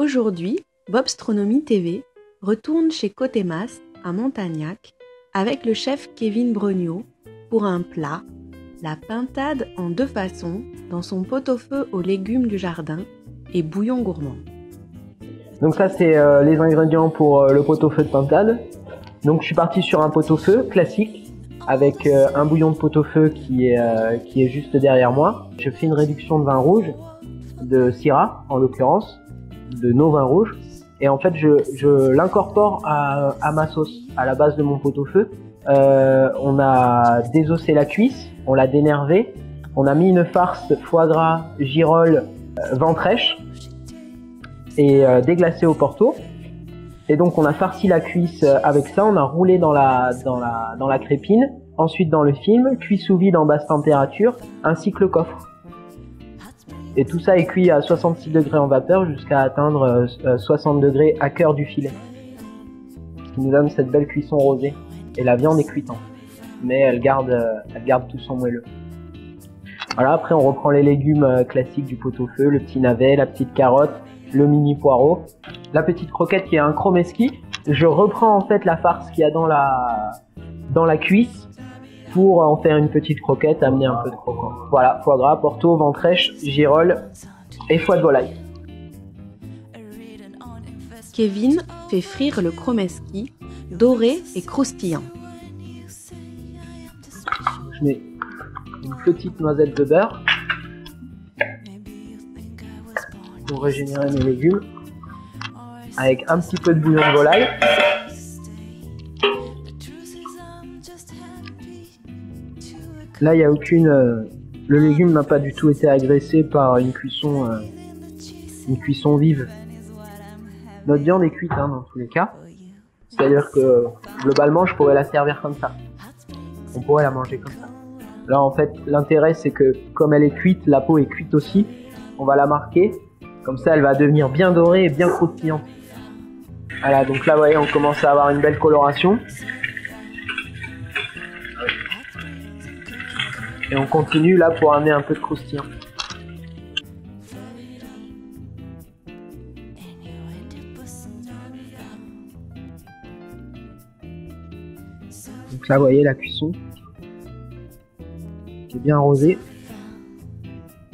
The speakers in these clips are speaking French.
Aujourd'hui, Bobstronomie TV retourne chez Cotemas à Montagnac avec le chef Kevin Brognaud pour un plat, la pintade en deux façons dans son pot-au-feu aux légumes du jardin et bouillon gourmand. Donc ça c'est euh, les ingrédients pour euh, le pot-au-feu de pintade. Donc je suis parti sur un pot-au-feu classique avec euh, un bouillon de pot-au-feu qui est qui est juste derrière moi. Je fais une réduction de vin rouge, de Syrah en l'occurrence, de nos vins rouges. Et en fait je, je l'incorpore à, à ma sauce, à la base de mon pot-au-feu. on a désossé la cuisse, on l'a dénervé, on a mis une farce foie gras, girole, ventrèche et euh, déglacé au porto. Et donc on a farci la cuisse euh, avec ça, on a roulé dans la, dans la, dans la crépine, ensuite dans le film, cuit sous vide en basse température, ainsi que le coffre. Et tout ça est cuit à 66 degrés en vapeur jusqu'à atteindre 60 euh, degrés à cœur du filet. Ce qui nous donne cette belle cuisson rosée. Et la viande est cuitante. Mais elle garde, elle garde tout son moelleux. Voilà, après on reprend les légumes classiques du pot-au-feu, le petit navet, la petite carotte, le mini poireau, la petite croquette qui est un chromeski. Je reprends en fait la farce qu'il y a dans la, dans la cuisse pour en faire une petite croquette, amener un peu de croquant. Voilà, foie gras, porto, ventrèche, girole et foie de volaille. Kevin fait frire le chromeski, doré et croustillant. Je mets une petite noisette de beurre. pour régénérer mes légumes avec un petit peu de bouillon de volaille. Là, il n'y a aucune. Euh, le légume n'a pas du tout été agressé par une cuisson, euh, une cuisson vive. Notre viande est cuite hein, dans tous les cas. C'est-à-dire que globalement, je pourrais la servir comme ça. On pourrait la manger comme ça. Là, en fait, l'intérêt, c'est que comme elle est cuite, la peau est cuite aussi. On va la marquer comme ça, elle va devenir bien dorée et bien croustillante. Voilà, donc là, vous voyez, on commence à avoir une belle coloration. Et on continue là pour amener un peu de croustillant. Donc là, vous voyez la cuisson qui est bien arrosée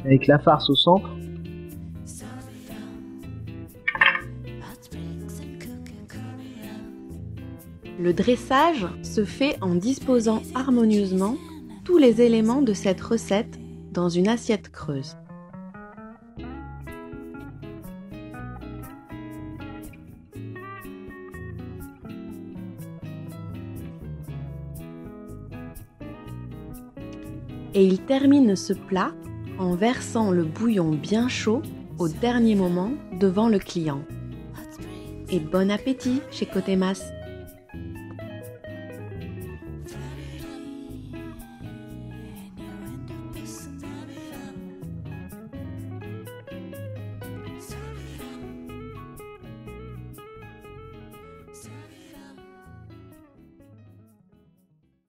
avec la farce au centre. Le dressage se fait en disposant harmonieusement les éléments de cette recette dans une assiette creuse. Et il termine ce plat en versant le bouillon bien chaud au dernier moment devant le client. Et bon appétit chez Cotemas